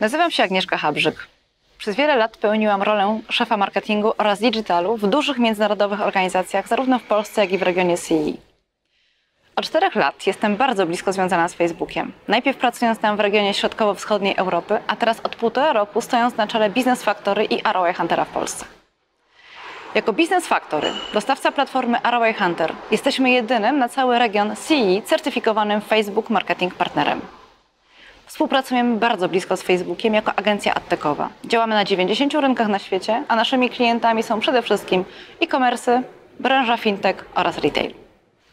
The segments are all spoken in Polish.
Nazywam się Agnieszka Habrzyk. Przez wiele lat pełniłam rolę szefa marketingu oraz digitalu w dużych międzynarodowych organizacjach, zarówno w Polsce, jak i w regionie CEE. Od czterech lat jestem bardzo blisko związana z Facebookiem. Najpierw pracując tam w regionie środkowo-wschodniej Europy, a teraz od półtora roku stojąc na czele Business Factory i ROI Huntera w Polsce. Jako Business Factory, dostawca platformy ROI Hunter, jesteśmy jedynym na cały region CE certyfikowanym Facebook Marketing Partnerem. Współpracujemy bardzo blisko z Facebookiem jako agencja adtekowa. Działamy na 90 rynkach na świecie, a naszymi klientami są przede wszystkim e-commerce, branża fintech oraz retail.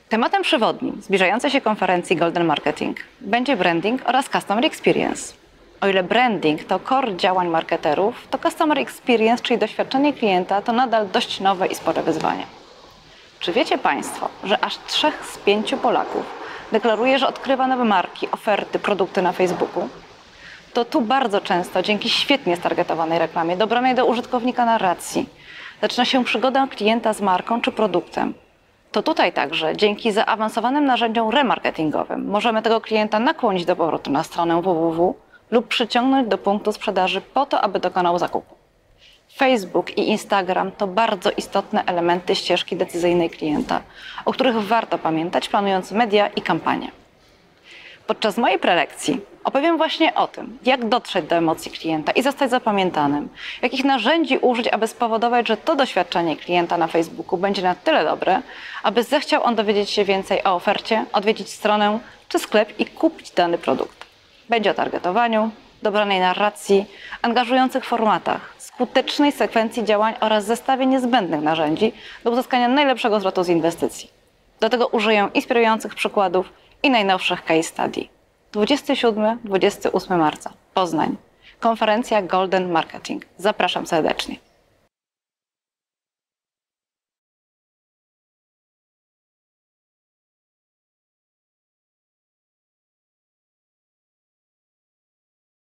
Tematem przewodnim zbliżającej się konferencji Golden Marketing będzie branding oraz customer experience. O ile branding to core działań marketerów, to customer experience, czyli doświadczenie klienta, to nadal dość nowe i spore wyzwanie. Czy wiecie Państwo, że aż 3 z 5 Polaków deklaruje, że odkrywa nowe marki, oferty, produkty na Facebooku? To tu bardzo często, dzięki świetnie stargetowanej reklamie, dobranej do użytkownika narracji, zaczyna się przygoda klienta z marką czy produktem. To tutaj także, dzięki zaawansowanym narzędziom remarketingowym, możemy tego klienta nakłonić do powrotu na stronę www lub przyciągnąć do punktu sprzedaży po to, aby dokonał zakupu. Facebook i Instagram to bardzo istotne elementy ścieżki decyzyjnej klienta, o których warto pamiętać, planując media i kampanie. Podczas mojej prelekcji opowiem właśnie o tym, jak dotrzeć do emocji klienta i zostać zapamiętanym, jakich narzędzi użyć, aby spowodować, że to doświadczenie klienta na Facebooku będzie na tyle dobre, aby zechciał on dowiedzieć się więcej o ofercie, odwiedzić stronę czy sklep i kupić dany produkt. Będzie o targetowaniu, dobranej narracji, angażujących formatach, skutecznej sekwencji działań oraz zestawie niezbędnych narzędzi do uzyskania najlepszego zwrotu z inwestycji. Do tego użyję inspirujących przykładów i najnowszych case study. 27-28 marca, Poznań. Konferencja Golden Marketing. Zapraszam serdecznie.